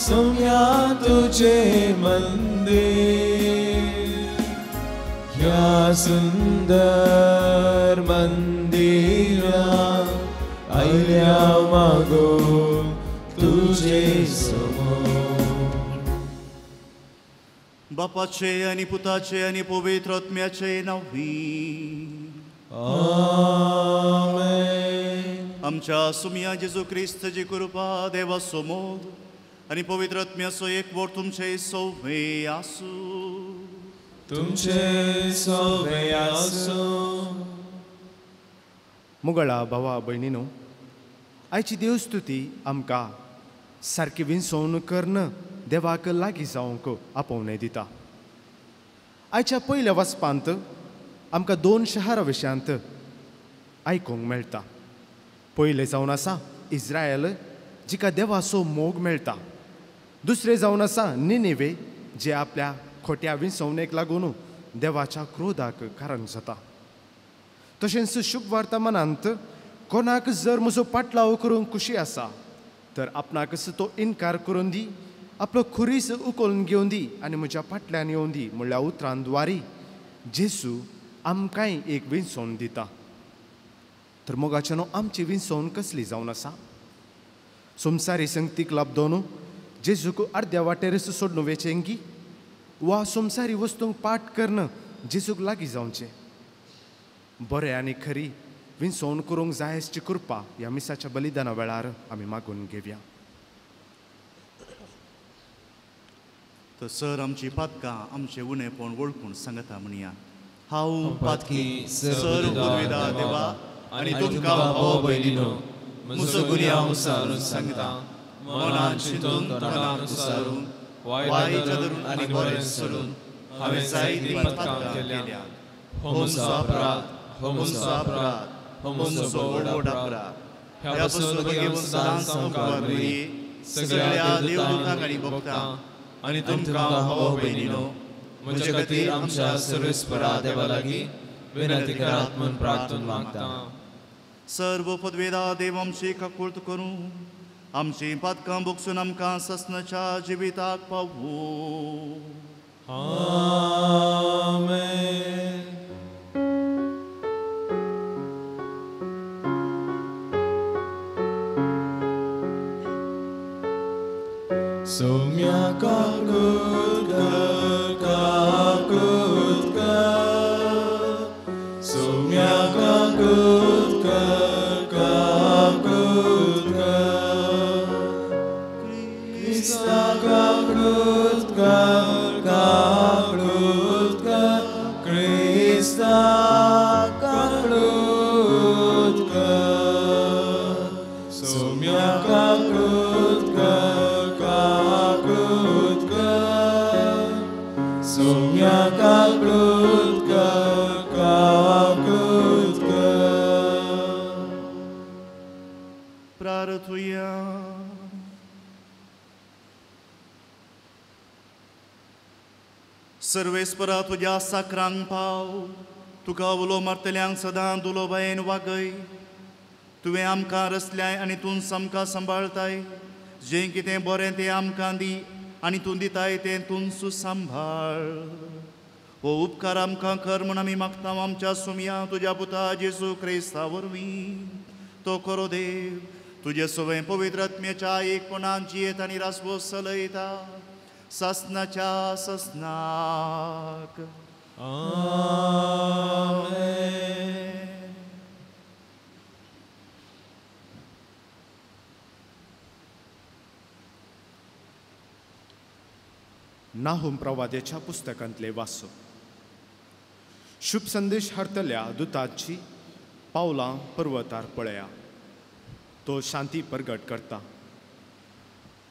सोम्या तुझे मंदिर या सुंदर मंदिरा आयल्या मागो तुझे समोर. बापाचे आणि पुताचे आणि पवित्र आत्म्याचे नावी आमेन. आमच्या सुमिया जेजू क्रिस्तची कृपा देवा समोर आणि पवित्र आत्म्याचो एक वोट तुमचे सौवे आसू तुमचे सोबे आसो मुगळा भावा भयणीनो आयची देवस्तुती आमकां सारकी विंसोवन कर्ण देवाक लागीं जावंक आपोवणे दिता. आयच्या पयल्या वचपांत आमकां दोन शहरा विशयांत आयकूंक मेळटा पयलें जावन आसा इस्रायल जिका देवाचो मोग मेळटा दुसरें जावन आसा निनिवे जे आपल्या खोट्या विसवणेक लागून देवाच्या क्रोधाक कारण जाता. तशेंच शुभ वर्तमानांत कोणाक जर म्हजो पाटलाव करूंक खुशी आसा तर आपणाकच तो इन्कार करून दी आपलो खुरीस उखलून घेवन दी आनी म्हज्या फाटल्यान येवन दी म्हणल्यार उतरां द्वारी जेसू आमकांय एक विंसोण दिता. तर मोगाच्या न्हू आमची विंसोण कसली जावन आसा? संवसारी संगतीक लाभदोन जेजूक अर्द्या वाटेरच सोडून वेचेंगी। वा संवसारी वस्तूंक पाठ करण जेजूक लागीं जावचें बरें आनी खरी विंसोण करूंक जाय आसची कृपा ह्या मिसाच्या बलिदाना वेळार आमी मागून घेवया। तर सर आमची पातकां आमचे उणेपण वळखून सांगता म्हणया। हांव पातकी सर उर्वेदा देवा आनी तुमकां भाव भयणीनो म्हजो गुन्या उसारून सांगता। मनांचितून चिंतून तोंडान उसारून वायट धरून आनी बरें सोडून हांवें जायतीं पातकां केल्या हो म्हजो अपराध हो म्हजो अपराध हो व्हड अपराध ह्या पासून घेवन सदांच संवकार सगळ्या देवदूतांक आनी भक्तांक आनी तुमकां भाव भयणीनो म्हजे खातीर आमच्या सर्वेस्परा देवा लागीं विनंती करात म्हूण प्रार्थून मागता. सर्व पदवेदा देवम शेख करून देव आमची काकुळत करूं आमची पातकां बोगसून आमकां ससनाच्या जिविताक पावू आमेन सौम्या काकुत काकुत प्रार्थुया। सर्वेस्परा तुज्या साकरांक पाव तुका उलो मारतल्यांक सदां दुलो बायेन वागय। तुवें आमकां रसल्याय आनी तूं सामकां सांबाळताय जें कितें बरें तें आमकां दी आनी तूं दिताय तें तूं सुसांभाळ। हो उपकार आमकां कर म्हूण आमी मागता आमच्या सुमया तुज्या पुता जेसू क्रिस्ता वरवीं तो करो देव तुझे सोय पवित्रत्म्याच्या एक पुनांची येत आणि रासबो सलयता. ससनाच्या ससनाक. नाहूम प्रवाद्याच्या पुस्तकांतले वासो. शुभ संदेश हरतल्या दुताची पावलां पर्वतार पळया. तो शांती प्रगट करता।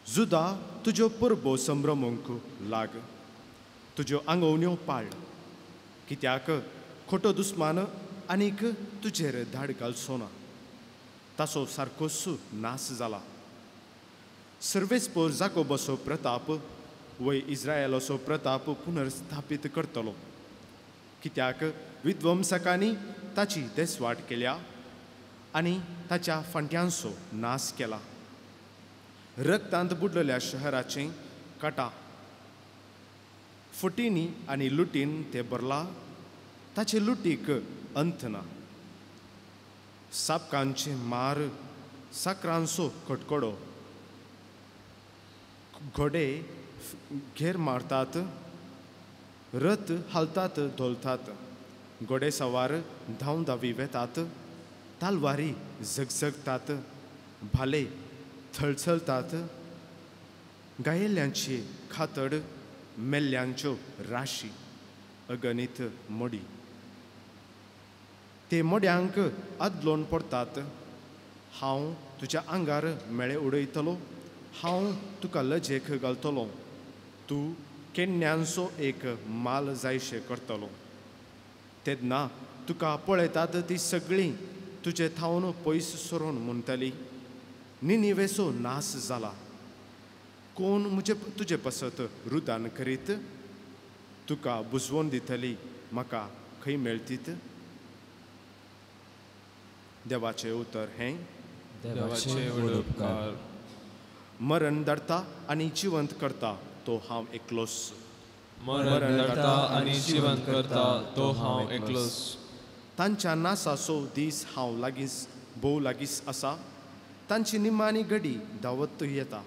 जुदा तुज्यो पुरबो संभ्रमोंक लाग। तुज्यो आंगवण्यो पाळ। कित्याक? खोटो दुस्मान आनीक तुजेर धाड घालचो ना ताचो सारकोच नास जाला। सर्वेस्पोर जाकोबसो प्रताप वय इस्रायलाचो प्रताप पुनर्स्थापीत करतलो। कित्याक? विध्वंसकांनी ताची देसवाट केल्या। आनी ताच्या फांट्यांचो नाश केला. रक्तांत बुडलेल्या शहराचें कटा. फुटींनी आनी लुटीन ते भरला ताचे लुटीक अंत ना सापकांचे मार साकरांचो कटकडो. घोडे घेर मारतात. रथ हालतात धोलतात. घोडे सवार धांव धावी वेतात. तालवारी झगझगतात भाले थळथळतात. गायेल्यांची खातड मेल्ल्यांच्यो राशी अगणित मोडी. ते मोड्यांक आदलोन पडतात. हांव तुज्या आंगार मेळे उडयतलो हांव तुका लजेक घालतलो. तूं केन्यांचो एक माल जायशे करतलो. तेन्ना तुका पळयतात ती सगळीं तुजे थावन पयस सरोन म्हणटली निनिवेचो नास जाला। कोण म्हजे तुजे पसत रुदान करीत? तुका बुजवून दितली म्हाका खंय मेळटीत देवाचें उतर हें? देवाचे मरण धरता आनी जिवंत करता तो हांव एकलोच मरण धरता आनी जिवंत करता तो हांव एकलोच तांच्या नासाचो दीस हांव लागींच भोव लागींच आसा तांची निमाणी घडी धांवत येता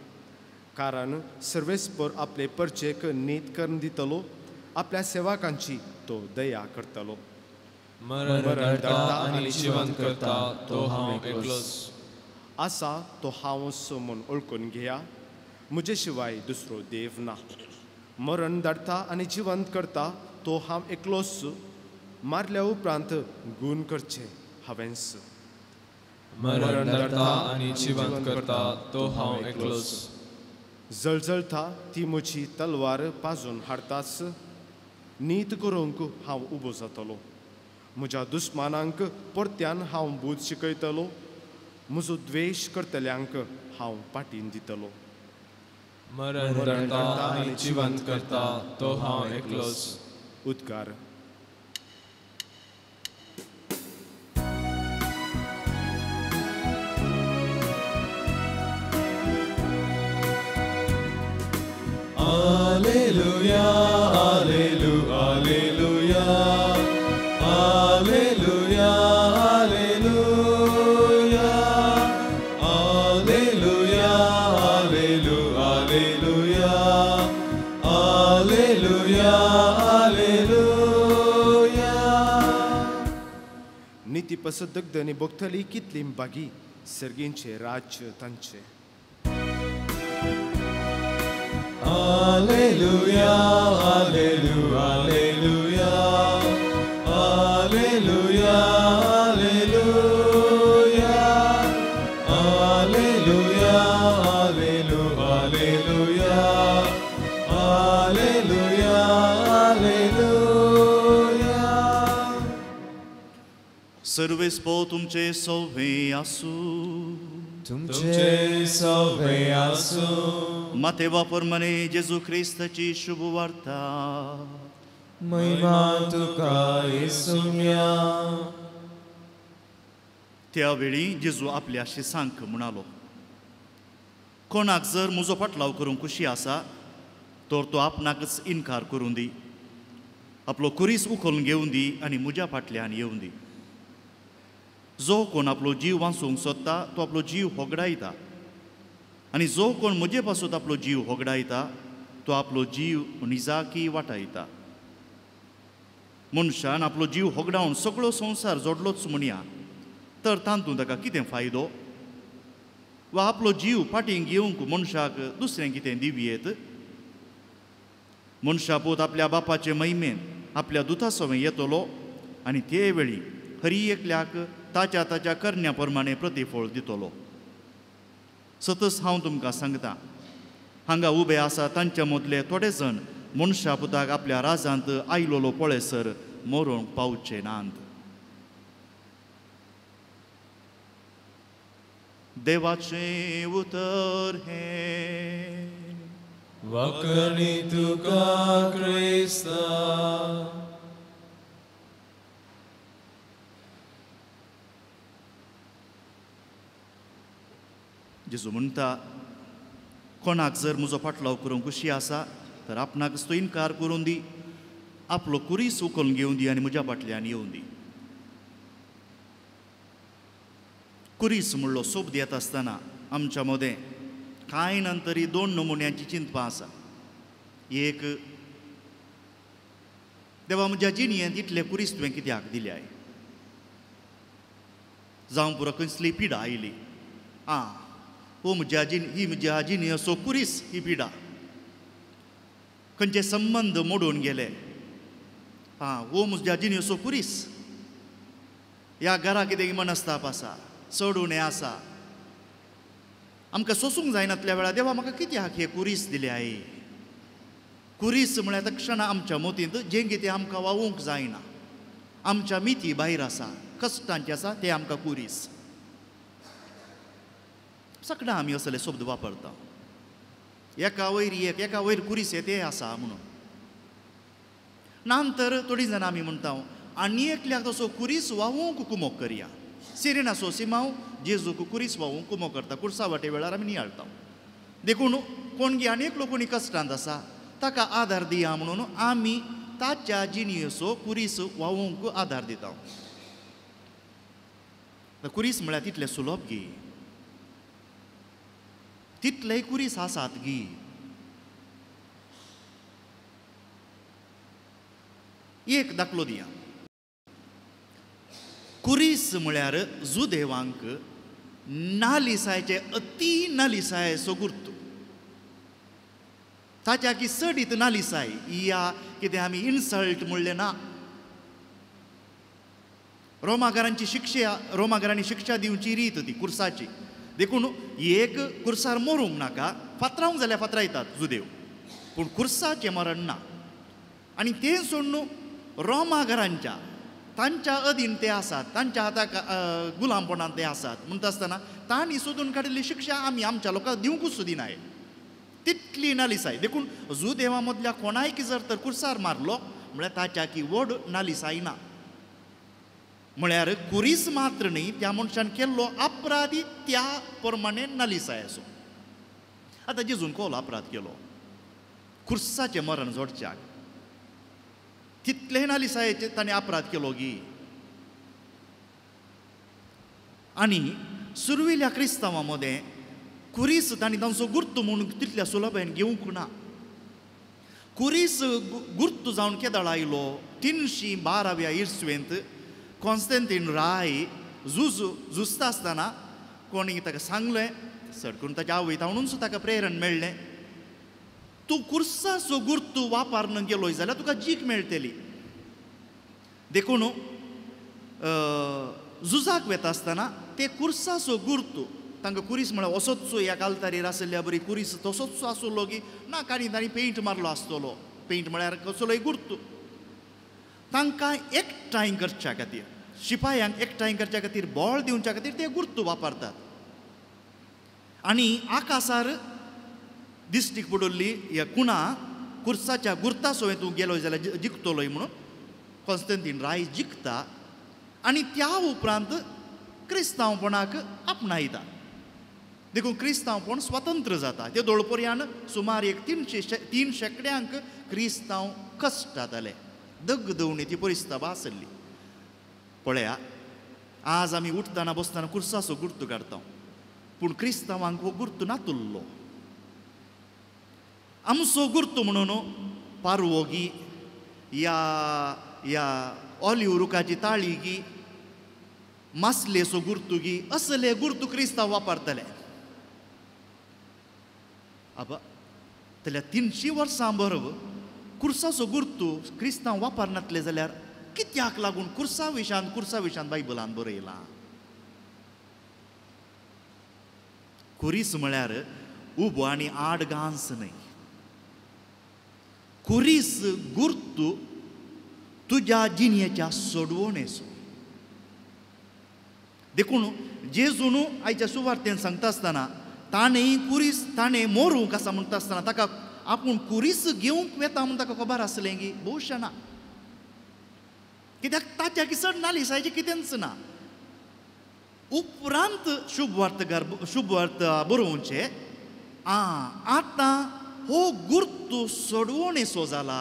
कारण सर्वेस्पर आपले परचेक नीत करून दितलो आपल्या सेवकांची तो दया करतलो मरण आनी करता तो हांव एकलोच आसा तो हांवच म्हूण ओळखून घेया म्हजे शिवाय दुसरो देव ना मरण धाडटा आनी जिवंत करता तो हांव एकलोच मारल्या उपरांत गूण करचे हांवेंच मरण धरता आनी जिवंत करता तो हांव एकलोच. जळजळटा ती म्हजी तलवार पाजून हाडताच नीत करूंक हांव उबो जातलो. म्हज्या दुस्मानांक परत्यान हांव बूद शिकयतलो. म्हजो द्वेश करतल्यांक हांव पाटीन दितलो. मरण धरता आनी जिवंत करता तो हांव एकलोच. उद्गार. niti pa so dogdani Bog tolikit limbagi, srginče, rače. Aleluia, aleluia, aleluia, aleluia, aleluia, aleluia, aleluia, aleluia, aleluia, aleluia. Servei spotum ce salvei asu. Tum ce salvei asu. परमने जेजू ख्रिस्ताची शुभ वार्ता महिमा तुका येसुम्या त्यावेळी जेजू आपल्या शिसांक म्हणालो कोणाक जर म्हजो फाटलाव करूंक खुशी आसा तर तो आपणाकच इन्कार करून दी. आपलो कुरीस उखलून घेवन दी आनी म्हज्या फाटल्यान येवन दी. जो कोण आपलो जीव वाचूंक सोदता तो आपलो जीव होगडायता. आनी जो कोण म्हजे पासून आपलो जीव होगडायता तो आपलो जीव निजाकी वाटायता. मनशान आपलो जीव होगडावन सगळो संवसार जोडलोच म्हणया तर तांतून ताका कितें फायदो? वा आपलो जीव फाटीं घेवंक मनशाक दुसरें कितें दिवयेत? मनशापूत आपल्या बापाचे महिमेन आपल्या दुतासवे येतलो आनी ते वेळी हरी एकल्याक ताच्या ताच्या करण्या प्रमाणे प्रतिफळ दितलो. सतस हांव तुमकां सांगता हांगा उबे आसा तांच्या मदले थोडे जण मनशा पुताक आपल्या राजांत आयलोलो पळयसर मरोवंक पावचे नांत देवाचें उतर हे वकणी तुका क्रिस्ता जेजू म्हणटा कोणाक जर म्हजो फाटलाव करूंक खुशी आसा तर आपणाक तो इन्कार करून दी आपलो कुरीस उखलून घेवन दी आनी म्हज्या फाटल्यान येवन दी कुरीस म्हणलो सोब येत आसतना आमच्या मदें कांय नंतरी दोन नमुन्यांची चिंतपां आसा एक देवा म्हज्या जिणयेंत इतले कुरीस तुवें कित्याक दिल्याय जावं पुरो कसली पिडा आयली आं ओम ज्याजीन जिण ही म्हज्या असो कुरीस ही पिडा. खंयचे संबंद मोडून गेले. आं ओम म्हज्या असो कुरीस ह्या घरा कितें मनस्ताप आसा चडून हें आसा. आमकां सोसूंक जायनातल्या वेळार देवा म्हाका कित्याक हे कुरीस दिले आई? कुरीस म्हळ्यार तक्षणा आमच्या मोतींत जें कितें आमकां वावूंक जायना. आमच्या मिती भायर आसा कश्टांचे आसा ते आमकां कुरीस. सगळां आमी असले शब्द वापरता. एका वयर एक एका वयर कुरीस येते आसा म्हणून. नंतर थोडीं जाणां आमी म्हणटा आनी एकल्याक तसो कुरीस वावूंक कुमोक करया. सिरेन सोसिमांव जेजूक कुरीस वावूंक कुमो करता. कुर्सावटे वेळार आमी नियाळटा देखून कोणगी आनीक कोणी कश्टांत आसा ताका आदार दिया म्हणून आमी ताच्या जिणयेचो कुरीस वावूंक आदार दिता. कुरीस म्हळ्यार तितलें सुलभ गी. तितलेय कुरीस आसात गी एक दाखलो दिया कुरीस म्हळ्यार जुदेवांक नालिसायचे अति नालिसायचो सोगुर्त ताच्या की सडीत नालिसाय या कितें आमी इन्सल्ट म्हणलें ना रोमागरांची शिक्षा रोमागरांनी शिक्षा दिवची रीत ती कुर्साची देखून एक कुर्सार मरूंक नाका फातरावंक जाल्यार फातरायतात जुदेव. पूण कुर्साचें मरण ना आनी तें सोडून रोमाघरांच्या तांच्या अधीन ते आसात तांच्या हाताक गुलामपणांत ते आसात. म्हणटा आसतना तांणी सोदून काडिल्ली शिक्षा आमी आमच्या लोकांक दिवंकूच सोदिनाय तितली नालिसाय देखून जुदेवा मदल्या कोणायक जर तर कुर्सार मारलो म्हळ्यार ताच्या की व्हड नालिसाय ना. म्हळ्यार कुरीस मात्र न्ही त्या मनशान केल्लो अपराधी त्या प्रमाणे नालिसाय आतां जेजून कोलो अपराध केलो. खुर्साचें मरण जोडच्याक. तितले नालिसायेचे ताणें अपराध केलो गी. आनी सुरविल्या क्रिस्तांवां मदें कुरीस तांणी तांचो गुर्त म्हूण तितल्या सुलभेन घेवंक ना. कुरीस गुर्त जावन केदाळ आयलो तिनशी बाराव्या इस्वेंत कॉन्स्टंटीन राय झूज झुजता आसतना कोणी ताका सांगलें सडकून ताच्या आवयता म्हणून सुद्दां ताका प्रेरण मेळ्ळें तूं कुर्साचो गुर्त वापरन गेलोय जाल्यार तुका जीक मेळटली देखून झुजाक वेता आसतना ते कुर्साचो गुर्त तांकां कुरीस म्हळ्यार असोच ह्या कालतारीर आसल्या बरी कुरीस तसोच आसलो की ना काणी तांणी पेंट मारलो आसतलो पेंट म्हळ्यार कसलोय गुर्त तांकां एक एकठांय करच्या खातीर. शिपायांक एकठांय करच्या खातीर बळ दिवच्या खातीर ते गुर्त वापरतात. आनी आकासार दिश्टीक पडोल्ली ह्या कुणा कुर्साच्या गुर्ता सोय तूं गेलो जाल्यार जिखतलोय म्हणून कॉन्स्टंतीन राय जिखता आनी त्या उपरांत क्रिस्तांवपणाक आपणायता. देखून क्रिस्तांवपण स्वतंत्र जाता. ते दोळपर्यान सुमार एक तीनशे शे तीन शेकड्यांक क्रिस्तांव कश्ट जाताले दग दवणीची परिस्थिती आसली पळया आज आमी उठतना बसतना कुर्साचो गुर्त काडटा पूण क्रिस्तांवांक हो गुर्त नातुल्लो आमचो गुर्त म्हणून पारवोगी या या ऑलिव रुखाची ताळी गी मासलेचो गुर्तू गी असले गुर्तू क्रिस्तांव वापरतले आबा जाल्यार तिनशी वर्सां बरोबर कुर्साचो गुर्तू क्रिस्तांव वापरनातले जाल्यार कित्याक लागून कुर्सा विशान कुर्सा विशान बायबलान बरयलां कुरीस म्हळ्यार उबो आनी आड गांस न्हय. कुरीस गुर्तू तुज्या जिणेच्या सोडवणेचो देखून जेजून आयच्या सुवार्थेन सांगता आसतना ताणें कुरीस ताणें मोरूंक आसा म्हणटा आसतना ताका आपूण कुरीस घेवंक वेता म्हूण ताका खबर आसलें गी भौशा ना कित्याक ताच्या किसड नालिसायचें कितेंच ना. उपरांत शुभ वार्त शुभ वार्त बरोवचे आं आतां हो गुर्तू सोडवणेसो जाला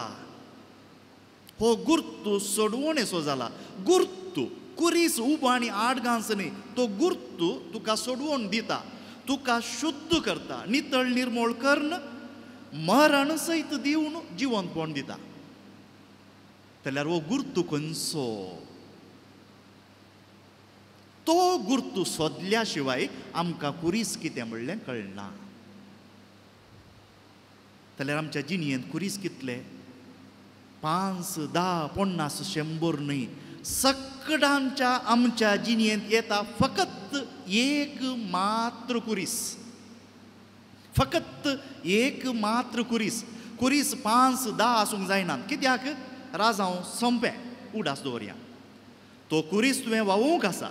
हो गुर्तू सोडवणेसो जाला गुर्तू कुरीस उबो आनी आडगांस न्ही तो गुर्तू तुका सोडवण दिता. तुका शुद्ध करता. नितळ निर्मोळ कर्ण मरण सयत दिवन जिवंतपण दिता जाल्यार हो गुर्त खंयचो तो गुर्तू सोदल्या शिवाय आमकां कुरीस कितें म्हणलें कळना जाल्यार आमच्या जिणयेंत कुरीस कितले पांच धा पन्नास शंबर न्हय सकडांच्या आमच्या जिणयेंत येता फकत एक मात्र कुरीस फकत एक मात्र कुरीस. कुरीस पांच धा आसूंक जायना कित्याक? राजांव सोंपें उडास दवरया. तो कुरीस तुवें वावूंक आसा.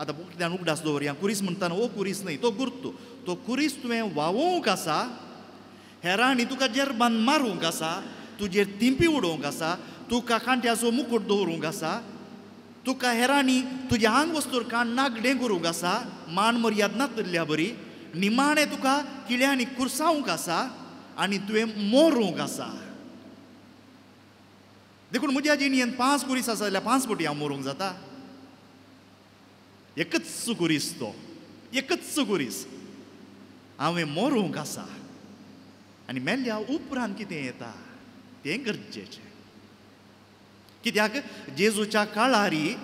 आतां कित्याक उगडास दवरया. कुरीस म्हणटाना ओ कुरीस न्हय तो गुर्त. तो कुरीस तुवें वावूंक आसा हेरांनी तुका जेरबान मारूंक आसा तुजेर तिंपी उडोवंक आसा तुका कांट्याचो मुकुट दवरूंक आसा तुका हेरांनी तुज्या आंग वस्तूर काण नागडें करूंक आसा मान मर्याद नातल्या बरी निमाणें तुका किळ्यांनी कुरसावूंक आसा आनी तुवें मोरूंक आसा. देखून म्हज्या जिणयेंत पांच कुरीस आसा जाल्यार पांच फावटी हांव मोरूंक जाता. एकच कुरीस तो. एकच कुरीस. हांवें मोरूंक आसा. आनी मेल्ल्या उपरांत कितें येता? तें गरजेचें. कित्याक? जेजूच्या काळारी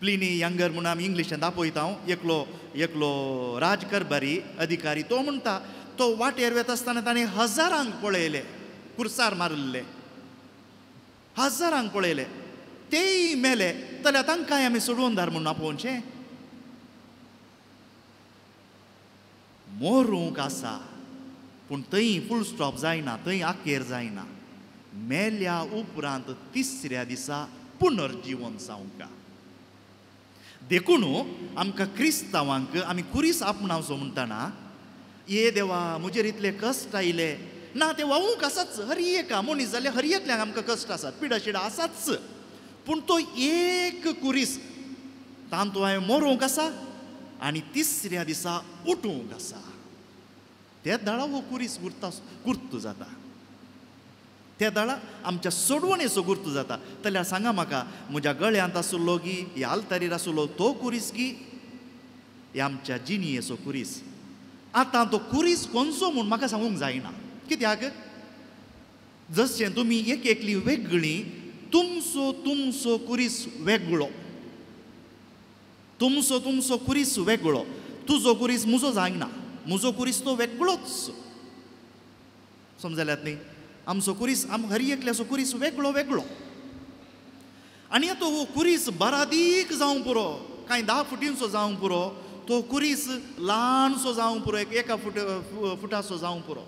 प्लिनी यंगर म्हणून आमी इंग्लिशान आपयता हांव. एकलो एकलो राजकारबारी अधिकारी तो म्हणटा तो वाटेर वेता आसतना ताणें हजारांक पळयले कुर्सार मारले हजारांक पळयले तेय मेले जाल्यार तांकांय आमी सोडून धार म्हणून आपोवचें मोरूंक आसा पूण थंय फूल स्टॉप जायना थंय आखेर जायना मेल्या उपरांत तिसऱ्या दिसा पुनर्जीवन जावंका देखून आमकां क्रिस्तांवांक आमी कुरीस आपणावचो म्हणटना ये देवा म्हजेर इतले कश्ट आयले. ना ते वावूंक आसाच हर एका मनीस जाल्यार हर आमकां कश्ट आसात पिडा शिडा आसाच पूण तो एक कुरीस तांतू हांवें मरोवंक आसा आनी तिसऱ्या दिसा उठूंक आसा. तेच धाडा हो कुरीस कुर्ता कुर्त जाता. त्या दळा आमच्या सोडवणेचो गुर्त जाता. जाल्यार सांगा म्हाका म्हज्या गळ्यांत आसुल्लो गी ह्याल आलतारीर आसुल्लो तो कुरीस गी हे आमच्या जिणयेचो कुरीस. आतां तो कुरीस कोणसो म्हूण म्हाका सांगूंक जायना. कित्याक? जशें तुमी एक एकली वेगळी तुमचो तुमचो कुरीस वेगळो. तुमचो तुमचो कुरीस वेगळो. तुजो कुरीस म्हजो जायना. म्हजो कुरीस तो वेगळोच. समजल्यात न्ही? आमचो कुरीस आम घरी एकल्या कुरीस वेगळो वेगळो आनी तो हो कुरीस बारादीक जावं पुरो कांय धा फुटींचो जावं पुरो तो कुरीस ल्हानसो जावं पुरो एक एका फुट फुटाचो जावं पुरो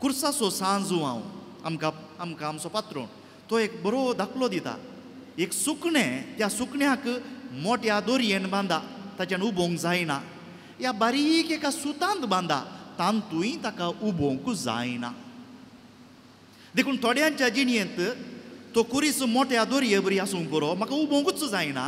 कुर्साचो सांजू हांव आमकां आमकां आमचो पात्रोण तो एक बरो धाकलो दिता एक सुकणें त्या सुकण्याक मोट्या दोरयेन बांदा ताच्यान उबोवंक जायना या बारीक एका सुतांत बांदा तांतूय ताका उबोवंक जायना देखून थोड्यांच्या जिणयेंत तो कुरीस मोट्या दोरये बरी आसूंक पुरो म्हाका उबोंकूच जायना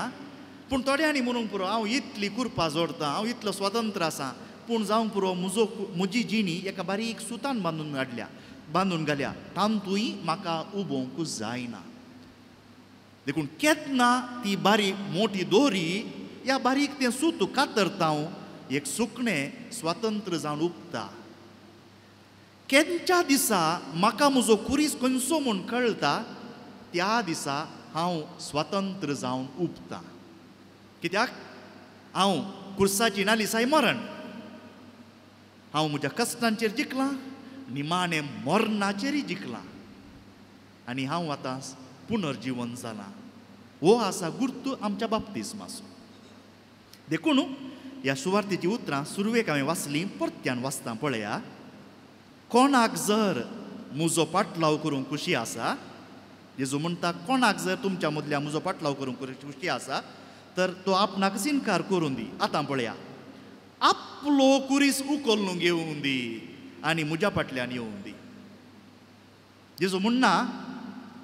पूण थोड्यांनी म्हणूंक पुरो हांव इतली कुरपा जोडटां हांव इतलो स्वतंत्र आसां पूण जावंक पुरो म्हजो म्हजी जिणी एका बारीक सुतान बांदून हाडल्या बांदून घाल्या तांतूय म्हाका उबोवंकूच जायना देखून केन्ना ती बारीक मोठी दोरी ह्या बारीक तें सूत कातरता हांव एक सुकणें स्वतंत्र जावन उपता केन्च्या दिसा म्हाका म्हजो कुरीस खंयचो म्हूण कळटा त्या दिसा हांव स्वतंत्र जावन उपतां कित्याक? हांव कुर्साची नालिसाय मरण. हांव म्हज्या कश्टांचेर जिखलां निमाणें मरणाचेरय जिखलां आनी हांव आतां पुनर्जीवन जालां. हो आसा गुर्तू आमच्या बाप्तिस्माचो देखून ह्या सुवार्थेची उतरां सुरवेक हांवें वाचलीं परत्यान वाचतां पळया कोणाक जर म्हजो पाटलाव करूंक खुशी आसा? जेजू म्हणटा कोणाक जर तुमच्या मदल्या म्हजो पाटलाव करूंक खुशी आसा? तर तो आपणाकच इन्कार करून दी. आतां पळया. आपलो कुरीस उखलून घेवून दी आनी म्हज्या फाटल्यान येवून दी. जेजू म्हणना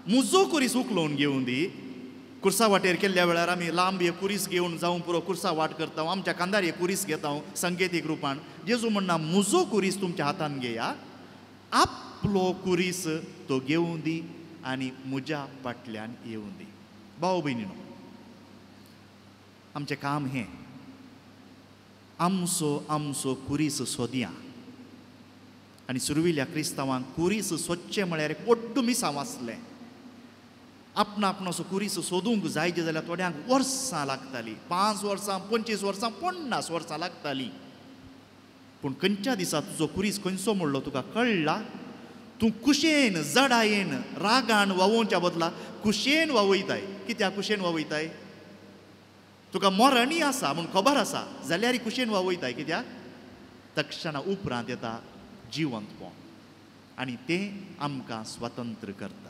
म्हजो कुरीस उखलोवन घेवून दी. कुर्सा वाटेर केल्ल्या वेळार आमी लांब हे कुरीस घेवन जावं पुरो कुर्सा वाट करता आमच्या कांदार हे कुरीस घेता संकेतीक रुपान. जेजू म्हणना म्हजो कुरीस तुमच्या हातान घेया. आपलो कुरीस तो घेवून दी आनी म्हज्या फाटल्यान येवून दी. भाऊ भयणीनो आमचें काम हें आमचो आमचो कुरीस सोदया. आनी सुरविल्ल्या क्रिस्तांवांक कुरीस सोदचें म्हळ्यार एक व्हड्ड मिसांव आसलें आपणा आपणाचो कुरीस सोदूंक जायचे जाल्यार थोड्यांक वर्सां लागतालीं पांच वर्सां पंचवीस वर्सां पन्नास वर्सां लागतालीं. पूण खंयच्या दिसा तुजो कुरीस खंयचो म्हणलो तुका कळला तूं कुशेन जडायेन रागान वावोवच्या बदला कुशेन वावयताय. कित्याक कुशेन वावयताय? तुका मरणी आसा म्हूण खबर आसा जाल्यार कुशेन वावयताय कित्याक तक्षणा उपरांत येता जिवंतपण आनी तें आमकां स्वतंत्र करता.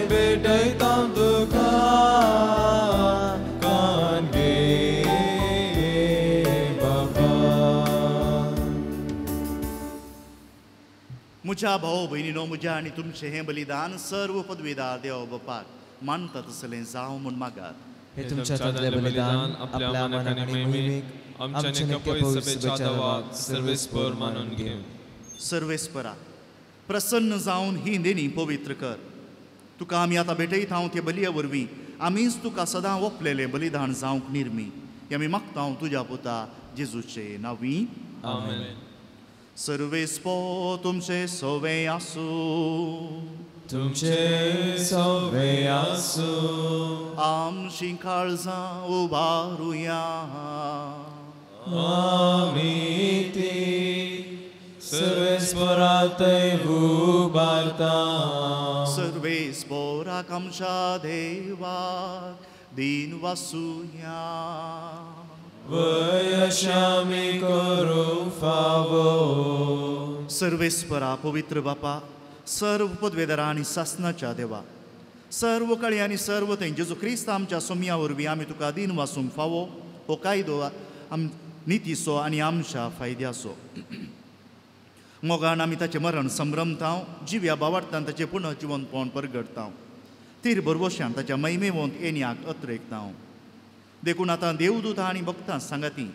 म्हज्या भाव भयणीनो म्हज्या आनी तुमचें हें बलिदान सर्व पदवीदार देव बापाक मानता तसलें जावं म्हूण मागात. हे तुमच्या चांगले बलिदान आपल्या मनाने मोहिमेक आमच्या सभेच्या सर्वेस्पर मानून घेऊ सर्वेस्परा प्रसन्न जावन ही देणी पवित्र कर. तुका आमी आतां भेटयत हांव ते बलये वरवीं. आमीच तुका सदां ओपलेलें बलिदान जावंक निर्मी. हें आमी मागता हांव तुज्या पुता जेजूचे नांवी. आमेन. सर्वेस्पो तुमचे सोवे आसूं तुमचे सवे आसू आमची काळजां उबारुया आमी ती सर्वेस्परातय उबारता सर्वेस्पोराक आमच्या देवाक दिन वासुया वयशामी करू फावो। सर्वेस्परा पवित्र बापा सर्व पदवेदारा आनी सासनाच्या देवा सर्व कळी आनी सर्व थंय जेजू क्रिस्त आमच्या सोम्या वरवीं आमी तुका दिन वासूंक फावो. हो कायदो आम नितीचो आनी आमच्या फायद्याचो मोगान आमी ताचें मरण संभ्रमतांव जिव्या बावार्थान ताचें पोवन परगडतांव. तीर बरवश्यान ताच्या मैमेवंत येण्याक अत्रेकतांव देखून आतां देवदूतां आनी भक्तां सांगाती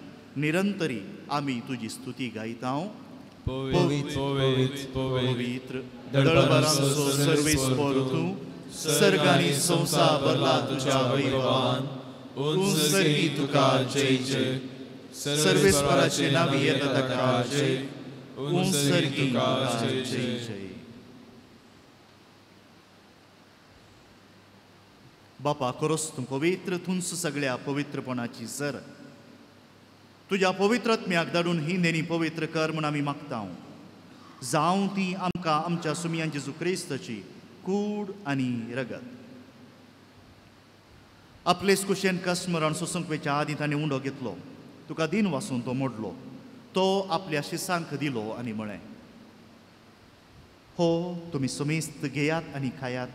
निरंतरी आमी तुजी स्तुती गायतांव पवित्र सर्गानी संसार भरला तुज्या वैभवान उंचगी तुका जय जय सर्वेस्पराचे नावी येता ताका जय तुका जय. जय. बापा खरोच तूं पवित्र थुंस सगळ्या पवित्रपणाची सर. तुज्या पवित्रत्म्याक धाडून ही नेणी पवित्र कर म्हूण आमी मागता जावं ती आमकां आमच्या सुमयान जेजू क्रिस्तची कूड आनी रगत. आपलेच कुशेन कस्टमरान सुसंकवेच्या आदीं ताणें उंडो घेतलो. तुका दिन वासून तो मोडलो. तो आपल्या शिसांक दिलो आनी म्हळें हो तुमी समेस्त घेयात आनी खायात.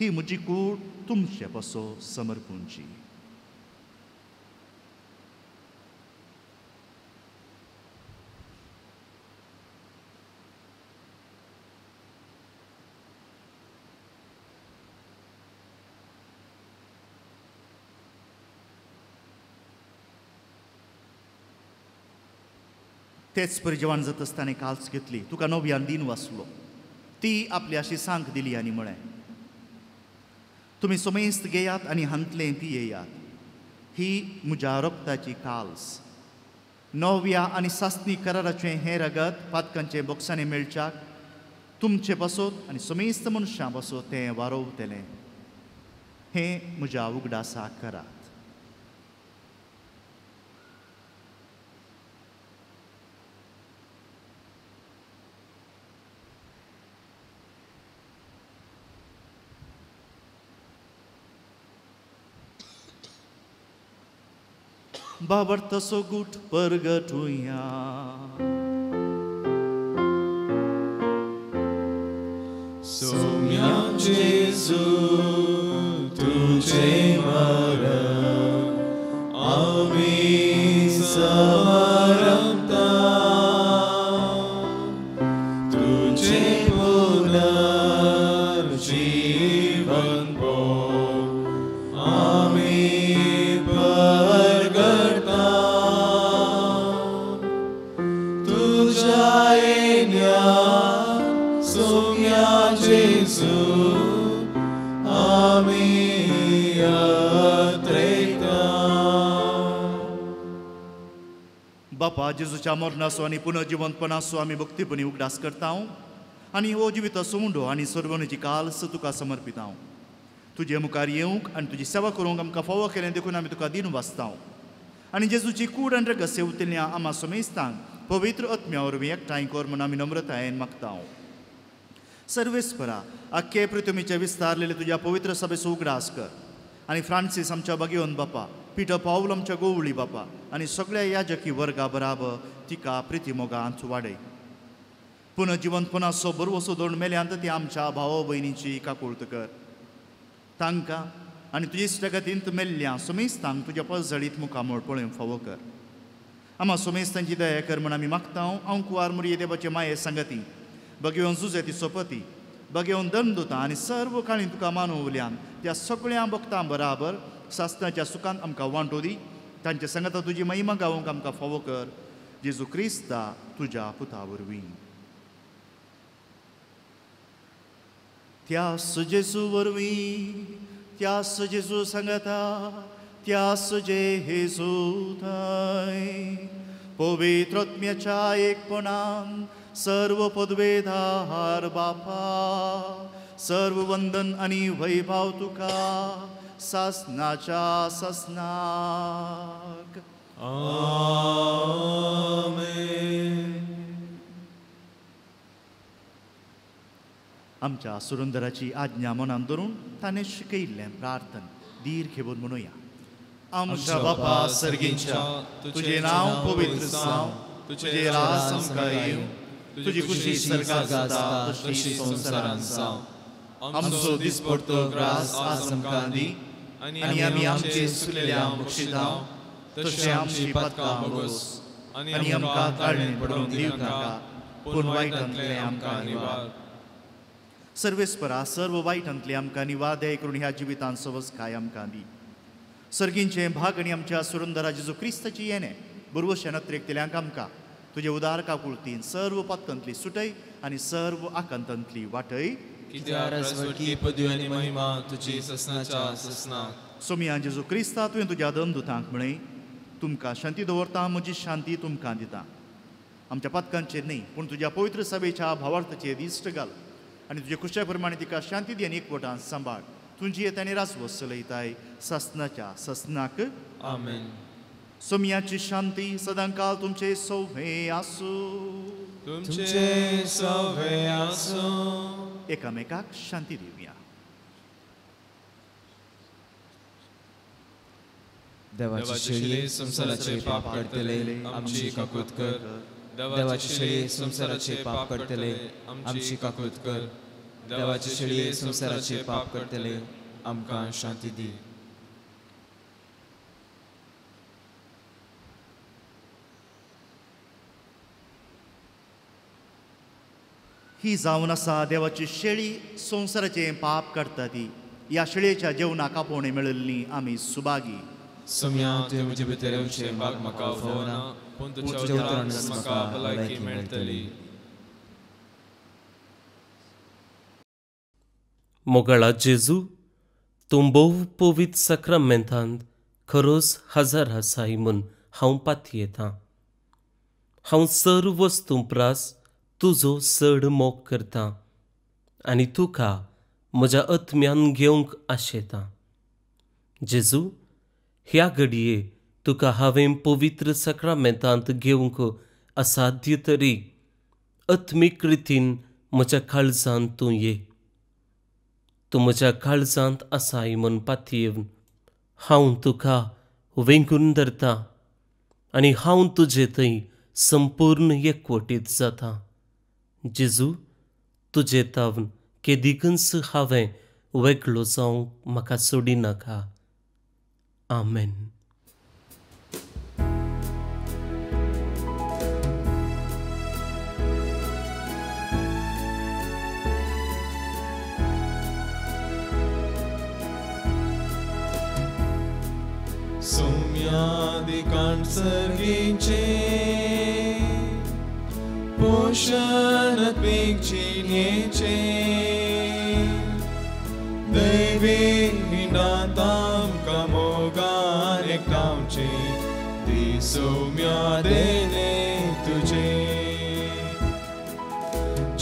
ही म्हजी कूड तुमचे पासो समर्पूंची. तेच परिजवान जाता जात आसतना कालच घेतली. तुका नव्यान दिन वाचलो ती आपली अशी सांग दिली आनी म्हळें तुमी सोमेस्त घेयात आनी हांतलें पियेयात ही म्हज्या रोगताची काल्स. नव्या आनी सासणी कराराचें हें रगत पातकांचे बॉक्सांनी मेळच्याक तुमचे बसोत आनी सोमेस्त मनशां बसोत तें वारोवतलें. हें म्हज्या उगडासाक Babar taso gut përgatuja Som jam Jesu, tu Jesu बापा जेजूच्या मरणासो आनी पुनर्जिवंतपणासो आमी भक्तीपणी उगडास करता आनी हो जिवित सोंडो आनी सर्वणीची काल्स तुका समर्पिता तुजे मुखार येवंक आनी तुजी सेवा करूंक आमकां फावो केलें देखून आमी तुका दिन वाचता आनी जेजूची कूड आनी रगत सेवतल्या आमा समेस्तांक पवित्र आत्म्या वरवीं एकठांय कर म्हूण आमी नम्रतायेन मागता सर्वेस्परा आख्खे पृथ्वीचे विस्तारलेले तुज्या पवित्र सभेचो उगडास कर. आनी फ्रांसीस आमच्या बगेवन बापा पिटर पाऊल आमच्या गोवळी बापा आनी सगळ्या याजकी वर्गा बराबर तिका प्रिती मोगांत वाडय पुनः जिवंतपणाचो बरवसो दोन मेल्यांत ती आमच्या भाव भयणीची काकुळत कर. तांकां आनी तुजे इश्टगतींत मेल्ल्या समेस्तांक तुज्या पसजडीत मुखामोळ पळय फावो कर. आमा समेस्तांची दया कर म्हण आमी मागता हांव कुवार मुरये देवाचे माये सांगती. बगेवन झुजे ती सोपती बगेवन दंड दोता आनी सर्व काणी तुका मानवल्यान त्या सगळ्या भक्तां बराबर शास्त्राच्या सुखांत आमकां वांटो दी तांचे संगता तुजी महिमा गावूंक आमकां फावो कर जेजू क्रिस्ता तुज्या पुता वरवीं त्यास जेजू वरवीं त्यास जेजू सांगता त्यास जे हेजू थंय पवित्रत्म्याच्या एकपणान सर्व पदवेधार बापा. सर्व वंदन आनी वैभाव तुका. सासनाच्या ससनाक. आमच्या सुरंदराची आज्ञा मनान धरून ताणें शिकयिल्लें प्रार्थन दीर घेवन म्हणुया. आमच्या बापा सर्गींच्या तुझे नाव पवित्र जावं तुझे आमकां येवं तुझी खुशी सर्गात जाता तशी संवसारांत जावं आमचो दिसपडतो ग्रास आज आमकां दी आनी आमी आमचे सुकलेल्या बक्षितांव तशें आमची पातकां मोगोस आनी आमकां काडणें पडोवन दिवं नाका पूण वायटांतले आमकां निवार सर्वेस्परा सर्व वायटांतले आमकां निवादय करून ह्या जिवितांत सवस काय आमकां दी सर्गींचे भाग आनी आमच्या सुरंदरा जेजू क्रिस्तची येणे बरोबर बुरवशे नत्रेकतेल्यांक आमकां तुजे उदार काकुळतीन सर्व पातकांतली सुटय आनी सर्व आकांतांतली वाटय आनी महिमा ससनाच्या ससनाक सोमिया जेजू क्रिस्ता तुवें तुज्या दंदुतांक म्हळें तुमकां शांती दवरता म्हजी शांती तुमकां दिता. आमच्या पातकांचेर न्ही पूण तुज्या पवित्र सभेच्या भावार्थाचेर दिश्ट घाल. आनी तुजे कुशा प्रमाणे तिका शांती दी आनी एकवटान सांबाळ तुजी येतानी रासवस चलयताय ससनाच्या ससनाक. आमेन. सोमियाची शांती सदांकाल तुमचे सौभे आसूं. तुमचे सवे आसूं. एकामेकाक शांती दिवया देवाची शेळी संसाराचे पाप काढतले आमची काकूत कर देवाची शेळी संसाराचे पाप काढतले आमची काकूत कर देवाची शेळी संसाराचे पाप काढतले आमकां शांती दी. ही जावन आसा देवाची शेळी संवसाराचें पाप काडटा ती ह्या शेळयेच्या जेवणाक आपोवणे मेळिल्ली आमी सुभागी सम्या तुवें म्हजे भितर येवचें भाग म्हाका फोवना पूण तुज्या उतरान म्हाका भलायकी मेळटली मोगळा जेजू तूं भोव पवित्र सक्रामेंतांत खरोच हजार आसाय म्हूण हांव पातयेतां हांव सर्व वस्तू प्रास तुजो चड मोग करता आनी तुका म्हज्या आत्म्यान घेवंक आशेतां. जेजू ह्या घडये तुका हांवें पवित्र सक्रामेंतांत घेवंक असाध्य तरी अत्मीक रितीन म्हज्या काळजांत तूं ये. तूं म्हज्या काळजांत आसाय म्हूण पातयेवन हांव तुका वेंकून धरतां आनी हांव तुजे थंय संपूर्ण एकवटीत जाता. जेजू तुजे तावन केदिकन्स हांवें वेगळो जावंक म्हाका सोडी नाका आमेन। सौम्यादिकांड पोषण देणे तुझे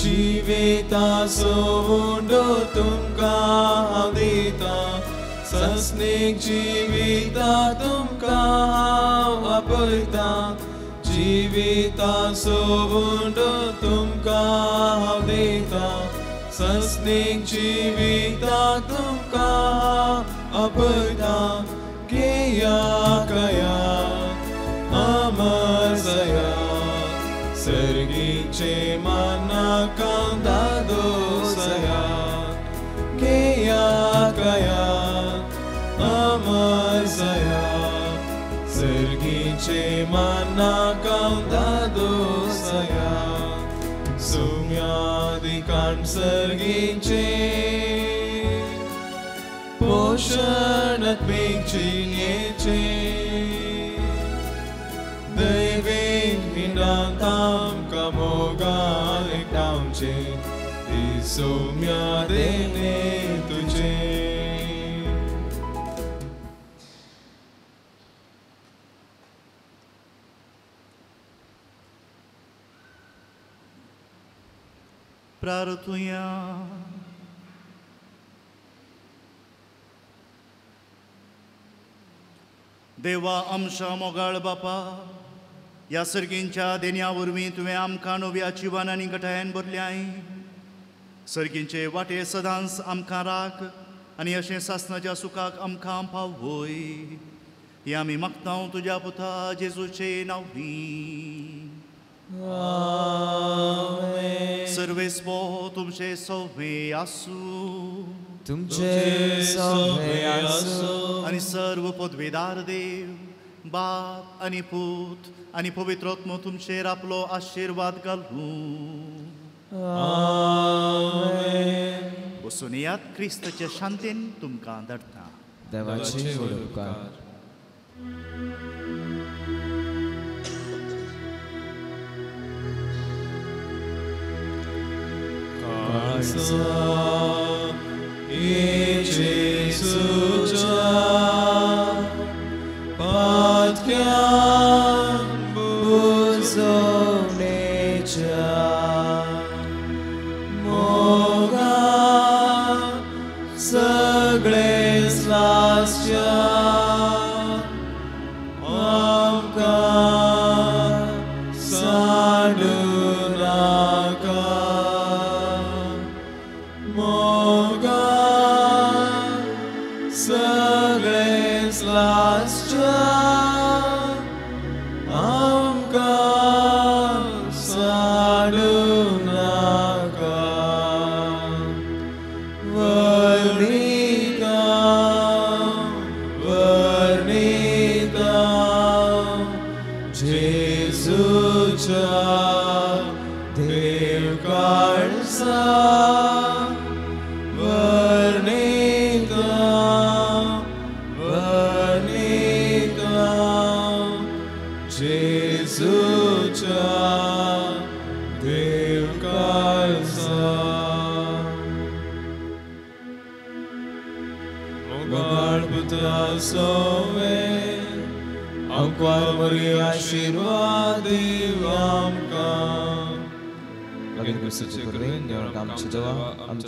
जिविता सोंडो तुमकां हांव दिता सस्नेक जिविता तुमकां हांव आपयता जिविता सोंडो तुमका हांव दिता सस्नेक जिविता तुमकां हांव आपयता केया कया गे पोषणे सुम्यादिकान् सर्गीचे गां चे दैवेन्विनातां कमोगालिकां चे सोम्येन प्रार्थुया. देवा आमच्या मोगाळ बापा ह्या सर्गींच्या देण्या वरवीं तुवें आमकां नव्या जिवन आनी गटायन भरल्याय सर्गींचे वाटे सदांच आमकां राख आनी अशें सासनाच्या सुखाक आमकां पावय ही आमी मागता तुज्या पुता जेजूचे नांवी सर्वेस्पो तुमचे सौवे आसूं तुमचे सौम्य आसूं आणि सर्व पदवेदार देव बाप आणि पूत आणि पवित्रोत्म तुमचेर आपलो आशीर्वाद घालूं बसून यात क्रिस्तच्या शांतीन तुमकां धाडटा देवाचे उपकार सगळे excellence lost.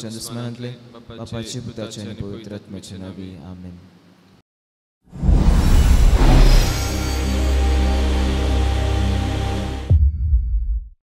देवाक आमचे देवा आमच्या दुस्मनांतले बापाचे पुताचे आनी पवित्र आत्म्याचे नावी आमेन